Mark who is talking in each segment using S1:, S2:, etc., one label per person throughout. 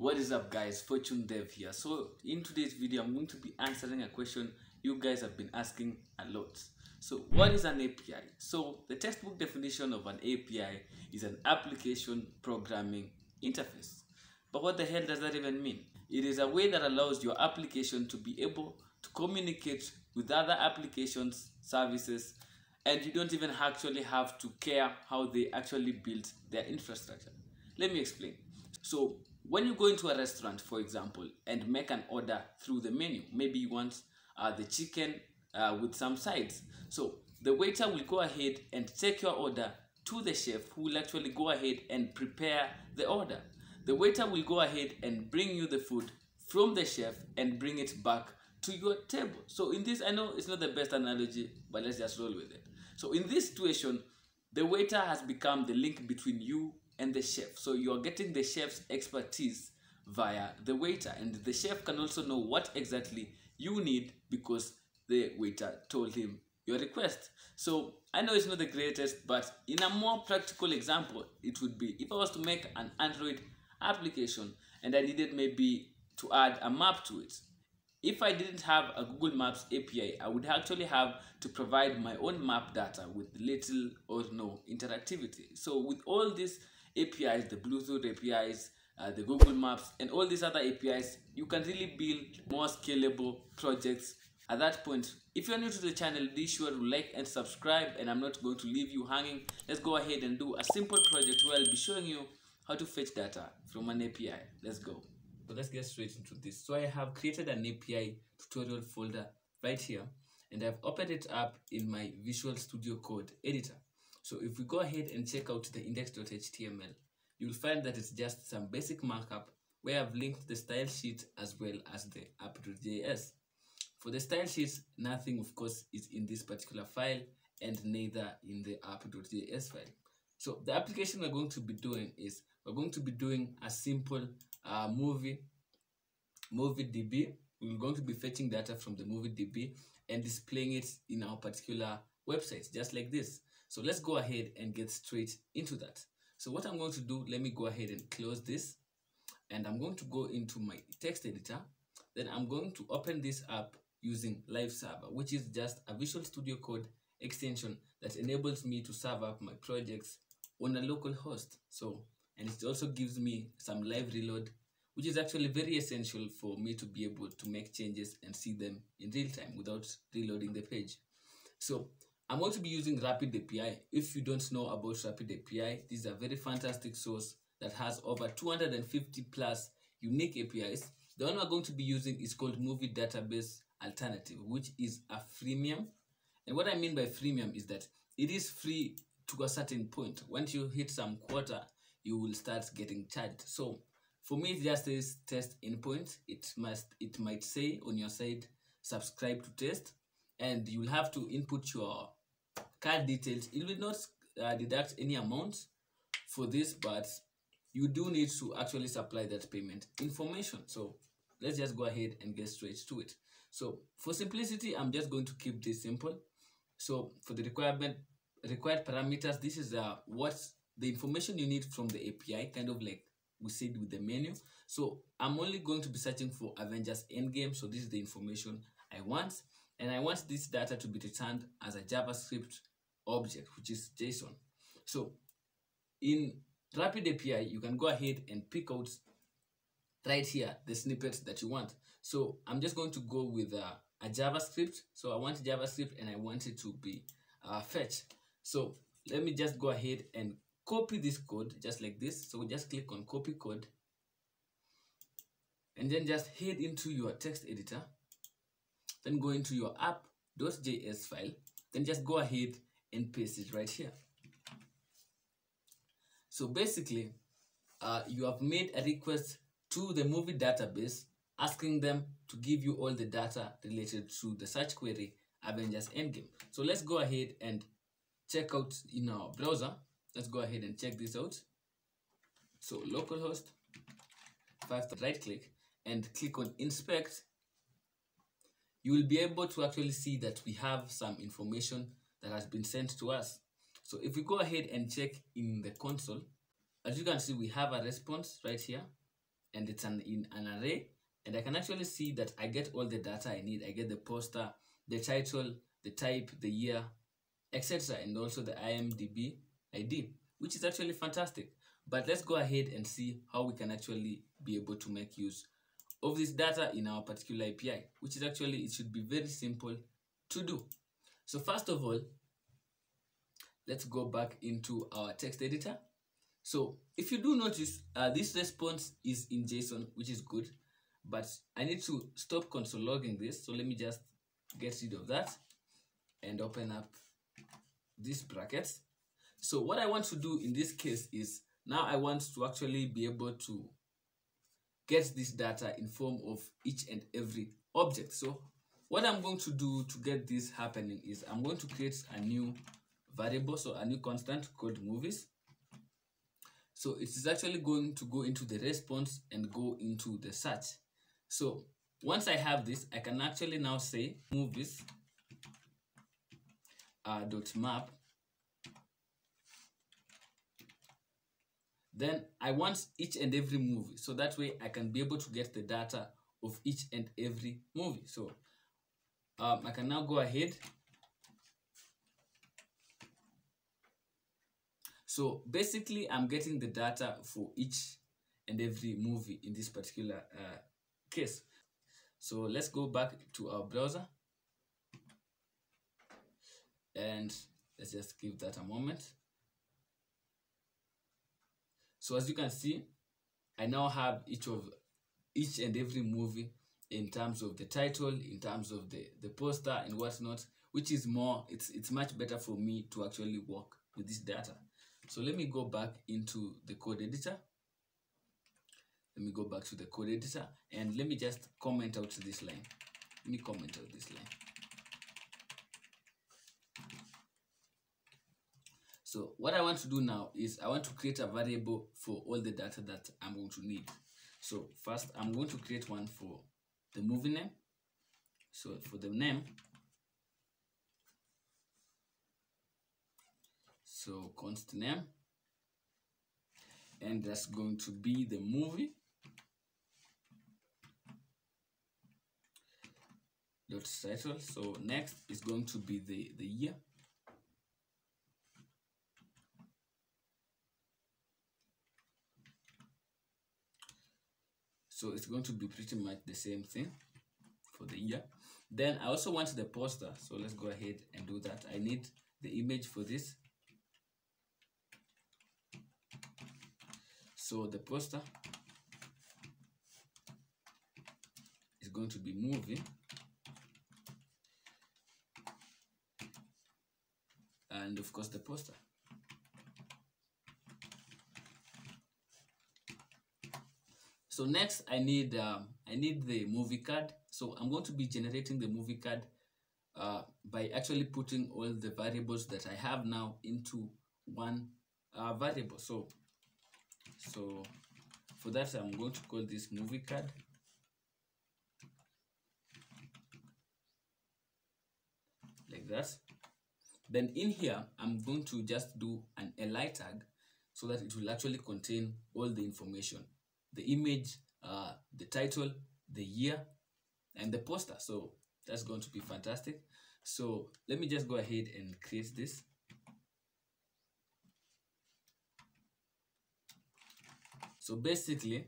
S1: What is up guys, Fortune Dev here. So in today's video, I'm going to be answering a question you guys have been asking a lot. So what is an API? So the textbook definition of an API is an application programming interface. But what the hell does that even mean? It is a way that allows your application to be able to communicate with other applications, services, and you don't even actually have to care how they actually build their infrastructure. Let me explain. So when you go into a restaurant, for example, and make an order through the menu, maybe you want uh, the chicken uh, with some sides. So the waiter will go ahead and take your order to the chef who will actually go ahead and prepare the order. The waiter will go ahead and bring you the food from the chef and bring it back to your table. So in this, I know it's not the best analogy, but let's just roll with it. So in this situation, the waiter has become the link between you and the chef. So you're getting the chef's expertise via the waiter, and the chef can also know what exactly you need because the waiter told him your request. So I know it's not the greatest, but in a more practical example, it would be if I was to make an Android application and I needed maybe to add a map to it. If I didn't have a Google Maps API, I would actually have to provide my own map data with little or no interactivity. So with all these APIs, the Bluetooth APIs, uh, the Google Maps, and all these other APIs, you can really build more scalable projects at that point. If you're new to the channel, be sure to like and subscribe, and I'm not going to leave you hanging. Let's go ahead and do a simple project where I'll be showing you how to fetch data from an API. Let's go. So let's get straight into this. So I have created an API tutorial folder right here, and I've opened it up in my Visual Studio Code editor. So if we go ahead and check out the index.html, you'll find that it's just some basic markup where I've linked the style sheet as well as the app.js. For the style sheets, nothing of course is in this particular file and neither in the app.js file. So the application we're going to be doing is we're going to be doing a simple uh, movie movie DB. We're going to be fetching data from the movie DB and displaying it in our particular website, just like this. So let's go ahead and get straight into that. So what I'm going to do, let me go ahead and close this and I'm going to go into my text editor. Then I'm going to open this up using Live Server, which is just a Visual Studio Code extension that enables me to serve up my projects on a local host. So, and it also gives me some live reload, which is actually very essential for me to be able to make changes and see them in real time without reloading the page. So I'm going to be using Rapid API. If you don't know about Rapid API, this is a very fantastic source that has over 250 plus unique APIs. The one we're going to be using is called Movie Database Alternative, which is a freemium. And what I mean by freemium is that it is free to a certain point. Once you hit some quota, you will start getting charged. So for me, it just says test endpoint. It must, it might say on your side, subscribe to test, and you'll have to input your card details. It will not uh, deduct any amount for this, but you do need to actually supply that payment information. So let's just go ahead and get straight to it. So for simplicity, I'm just going to keep this simple. So for the requirement required parameters, this is uh, what the information you need from the API, kind of like we said with the menu. So I'm only going to be searching for Avengers Endgame. So this is the information I want. And I want this data to be returned as a JavaScript object, which is JSON. So in Rapid API, you can go ahead and pick out right here the snippet that you want. So I'm just going to go with uh, a JavaScript. So I want JavaScript and I want it to be uh, fetch. So let me just go ahead and copy this code just like this. So just click on copy code and then just head into your text editor. Then go into your app.js file. Then just go ahead and paste it right here. So basically, uh, you have made a request to the movie database asking them to give you all the data related to the search query Avengers Endgame. So let's go ahead and check out in our browser. Let's go ahead and check this out. So localhost, five right click and click on inspect. You will be able to actually see that we have some information that has been sent to us. So if we go ahead and check in the console, as you can see, we have a response right here and it's an in an array and I can actually see that I get all the data I need. I get the poster, the title, the type, the year, etc. and also the IMDb ID, which is actually fantastic. But let's go ahead and see how we can actually be able to make use of this data in our particular API, which is actually, it should be very simple to do. So first of all, let's go back into our text editor. So if you do notice, uh, this response is in JSON, which is good, but I need to stop console logging this. So let me just get rid of that and open up this bracket. So what I want to do in this case is now I want to actually be able to get this data in form of each and every object. So what I'm going to do to get this happening is I'm going to create a new variable, so a new constant called movies. So it is actually going to go into the response and go into the search. So once I have this, I can actually now say movies uh, dot map then I want each and every movie so that way I can be able to get the data of each and every movie so um, I can now go ahead. So basically I'm getting the data for each and every movie in this particular uh, case. So let's go back to our browser. And let's just give that a moment. So as you can see, I now have each of each and every movie in terms of the title, in terms of the, the poster and whatnot, which is more, it's, it's much better for me to actually work with this data. So let me go back into the code editor. Let me go back to the code editor and let me just comment out this line. Let me comment out this line. So what I want to do now is I want to create a variable for all the data that I'm going to need. So first I'm going to create one for the movie name. So for the name, so const name, and that's going to be the movie. Dot title. So next is going to be the the year. So it's going to be pretty much the same thing for the year. Then I also want the poster so let's go ahead and do that. I need the image for this. So the poster is going to be moving. and of course the poster so next i need um, i need the movie card. So i'm going to be generating the movie card uh, by actually putting all the variables that i have now into one uh, variable. So so for that i'm going to call this movie card. Like that. Then in here i'm going to just do an li tag so that it will actually contain all the information the image, uh, the title, the year, and the poster. So that's going to be fantastic. So let me just go ahead and create this. So basically,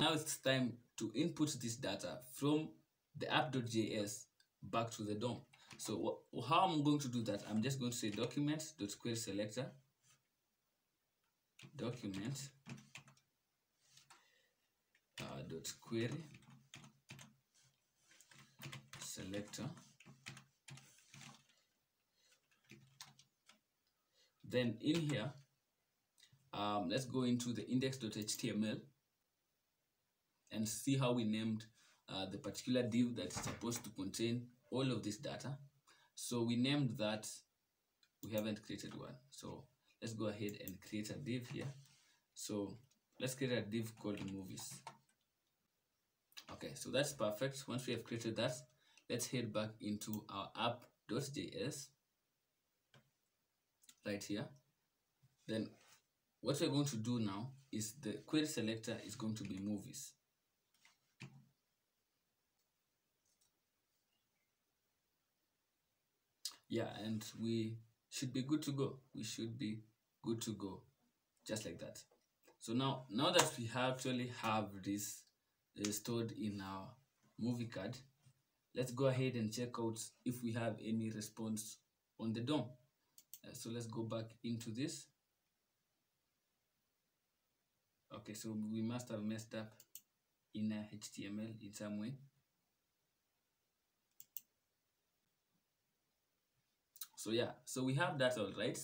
S1: now it's time to input this data from the app.js back to the DOM. So how I'm going to do that, I'm just going to say document.query selector document uh, dot query selector then in here um, let's go into the index.html and see how we named uh, the particular div that's supposed to contain all of this data. So we named that we haven't created one. So let's go ahead and create a div here. So let's create a div called movies okay so that's perfect. Once we have created that let's head back into our app.js right here. Then what we're going to do now is the query selector is going to be movies. Yeah and we should be good to go. We should be good to go just like that. So now now that we actually have this stored in our movie card. Let's go ahead and check out if we have any response on the DOM. Uh, so let's go back into this. Okay so we must have messed up in uh, HTML in some way. So yeah so we have that all right?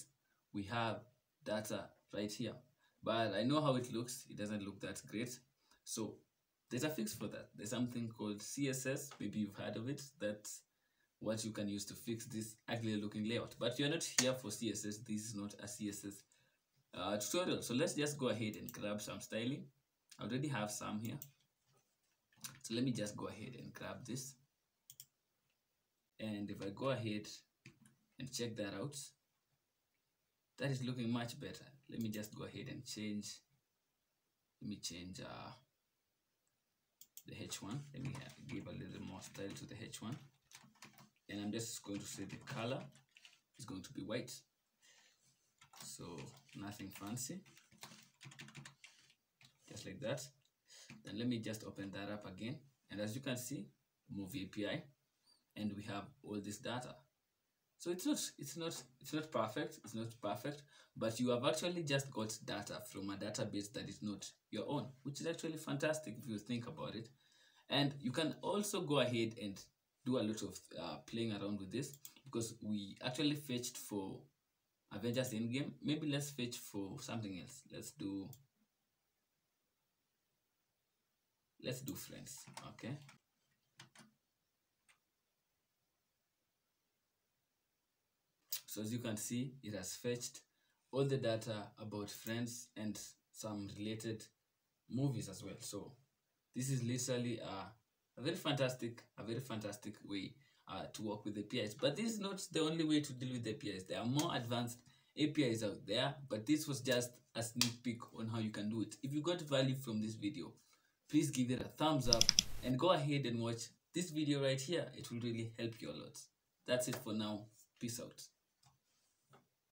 S1: We have data right here. But I know how it looks. It doesn't look that great. So there's a fix for that. There's something called CSS maybe you've heard of it. That's what you can use to fix this ugly looking layout. But you're not here for CSS this is not a CSS uh, tutorial. So let's just go ahead and grab some styling. I already have some here. So let me just go ahead and grab this. And if I go ahead and check that out that is looking much better. Let me just go ahead and change let me change uh, the h1 let me give a little more style to the h1 and i'm just going to say the color is going to be white. So nothing fancy. Just like that. Then let me just open that up again. And as you can see movie api and we have all this data so it's not it's not it's not perfect it's not perfect but you have actually just got data from a database that is not your own which is actually fantastic if you think about it and you can also go ahead and do a lot of uh, playing around with this because we actually fetched for Avengers Endgame. Maybe let's fetch for something else. Let's do let's do friends. Okay. So as you can see, it has fetched all the data about friends and some related movies as well. So this is literally a, a very fantastic, a very fantastic way uh, to work with APIs. But this is not the only way to deal with the APIs. There are more advanced APIs out there, but this was just a sneak peek on how you can do it. If you got value from this video, please give it a thumbs up and go ahead and watch this video right here. It will really help you a lot. That's it for now. Peace out.